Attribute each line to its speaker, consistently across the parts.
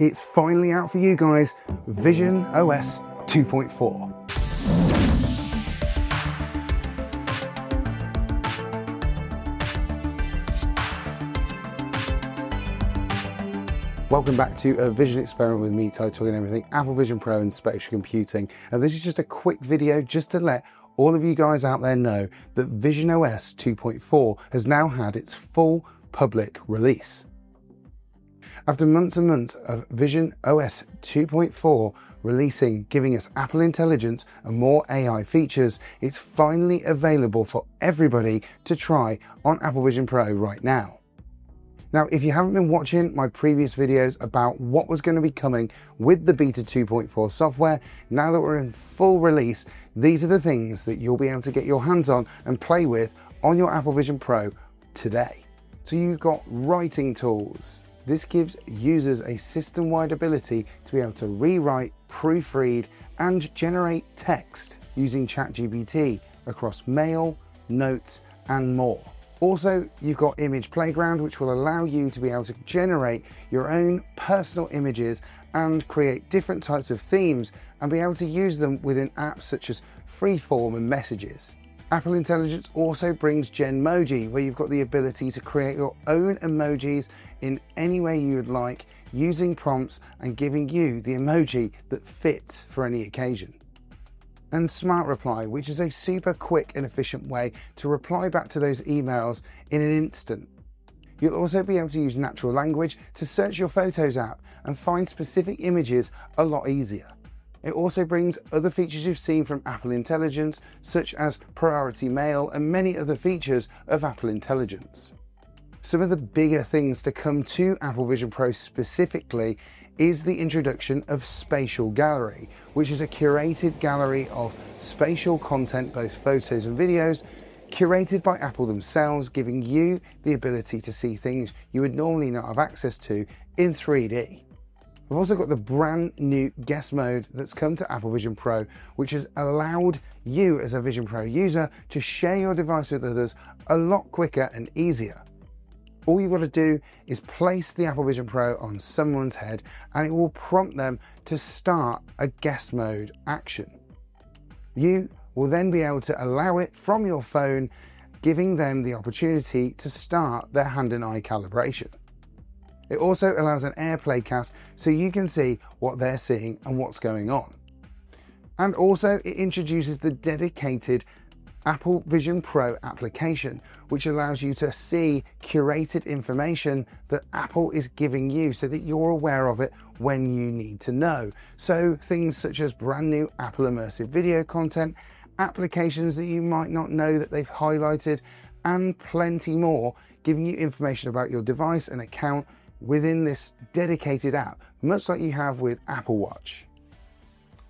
Speaker 1: It's finally out for you guys, Vision OS 2.4. Welcome back to a vision experiment with me, Ty, talking everything Apple Vision Pro and spatial computing. And this is just a quick video just to let all of you guys out there know that Vision OS 2.4 has now had its full public release. After months and months of Vision OS 2.4 releasing, giving us Apple Intelligence and more AI features, it's finally available for everybody to try on Apple Vision Pro right now. Now, if you haven't been watching my previous videos about what was going to be coming with the Beta 2.4 software, now that we're in full release, these are the things that you'll be able to get your hands on and play with on your Apple Vision Pro today. So you've got writing tools. This gives users a system-wide ability to be able to rewrite, proofread, and generate text using ChatGPT across mail, notes, and more. Also, you've got Image Playground, which will allow you to be able to generate your own personal images and create different types of themes and be able to use them within apps such as Freeform and Messages. Apple Intelligence also brings Genmoji, where you've got the ability to create your own emojis in any way you would like using prompts and giving you the emoji that fits for any occasion and Smart Reply, which is a super quick and efficient way to reply back to those emails in an instant. You'll also be able to use natural language to search your Photos app and find specific images a lot easier. It also brings other features you've seen from Apple Intelligence, such as Priority Mail and many other features of Apple Intelligence. Some of the bigger things to come to Apple Vision Pro specifically is the introduction of Spatial Gallery, which is a curated gallery of spatial content, both photos and videos, curated by Apple themselves, giving you the ability to see things you would normally not have access to in 3D. We've also got the brand new guest mode that's come to Apple Vision Pro, which has allowed you as a Vision Pro user to share your device with others a lot quicker and easier. All you've got to do is place the Apple Vision Pro on someone's head and it will prompt them to start a guest mode action. You will then be able to allow it from your phone, giving them the opportunity to start their hand and eye calibration. It also allows an AirPlay cast so you can see what they're seeing and what's going on. And also, it introduces the dedicated Apple Vision Pro application, which allows you to see curated information that Apple is giving you so that you're aware of it when you need to know. So, things such as brand new Apple immersive video content, applications that you might not know that they've highlighted, and plenty more, giving you information about your device and account within this dedicated app, much like you have with Apple Watch.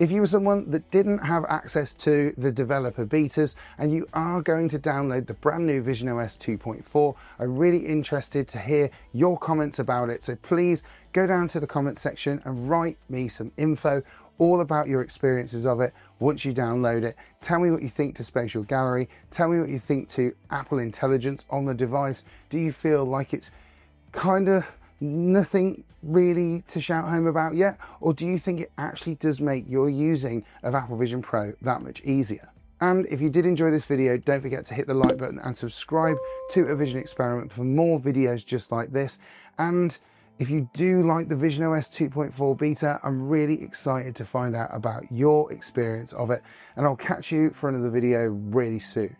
Speaker 1: If you were someone that didn't have access to the developer betas and you are going to download the brand new Vision OS 2.4, I'm really interested to hear your comments about it. So please go down to the comments section and write me some info all about your experiences of it once you download it. Tell me what you think to Spatial Gallery. Tell me what you think to Apple Intelligence on the device. Do you feel like it's kind of nothing really to shout home about yet? Or do you think it actually does make your using of Apple Vision Pro that much easier? And if you did enjoy this video, don't forget to hit the like button and subscribe to A Vision Experiment for more videos just like this. And if you do like the Vision OS 2.4 beta, I'm really excited to find out about your experience of it. And I'll catch you for another video really soon.